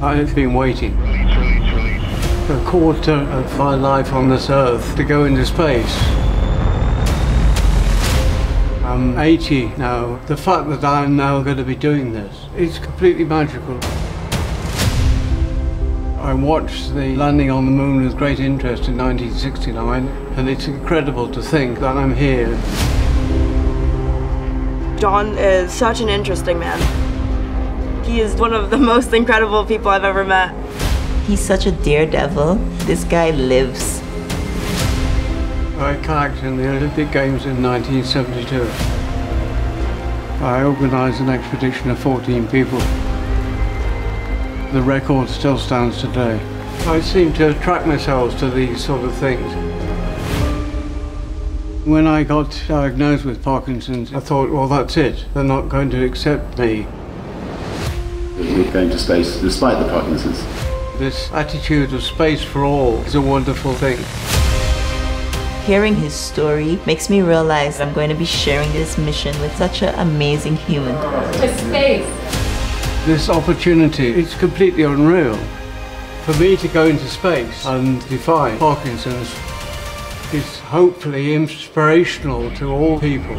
I've been waiting a quarter of my life on this earth to go into space. I'm 80 now. The fact that I'm now going to be doing this is completely magical. I watched the landing on the moon with great interest in 1969, and it's incredible to think that I'm here. Jon is such an interesting man. He is one of the most incredible people I've ever met. He's such a daredevil. This guy lives. I kayaked in the Olympic Games in 1972. I organised an expedition of 14 people. The record still stands today. I seem to attract myself to these sort of things. When I got diagnosed with Parkinson's, I thought, well, that's it. They're not going to accept me. We're going to space despite the Parkinson's. This attitude of space for all is a wonderful thing. Hearing his story makes me realize I'm going to be sharing this mission with such an amazing human. To space. This opportunity is completely unreal. For me to go into space and defy Parkinson's is hopefully inspirational to all people.